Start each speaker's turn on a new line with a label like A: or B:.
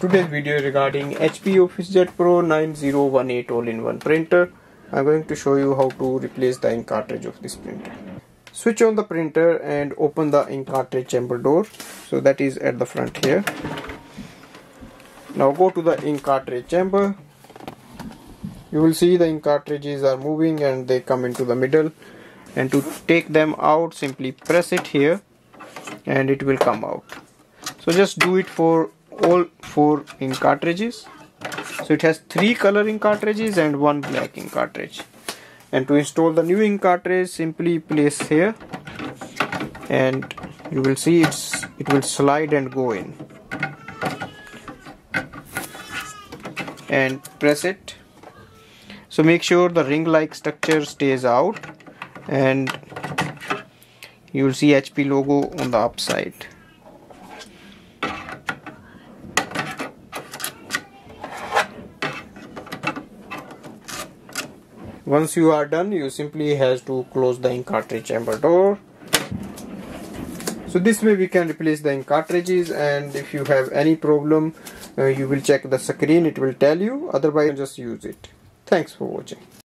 A: today's video regarding HP OfficeJet Pro 9018 all-in-one printer. I'm going to show you how to replace the ink cartridge of this printer. Switch on the printer and open the ink cartridge chamber door. So that is at the front here. Now go to the ink cartridge chamber. You will see the ink cartridges are moving and they come into the middle. And to take them out simply press it here and it will come out. So just do it for all four ink cartridges. So it has three color ink cartridges and one black ink cartridge. And to install the new ink cartridge simply place here. And you will see it's it will slide and go in. And press it. So make sure the ring like structure stays out. And you will see HP logo on the upside once you are done you simply has to close the ink cartridge chamber door. So this way we can replace the ink cartridges and if you have any problem uh, you will check the screen it will tell you. Otherwise just use it. Thanks for watching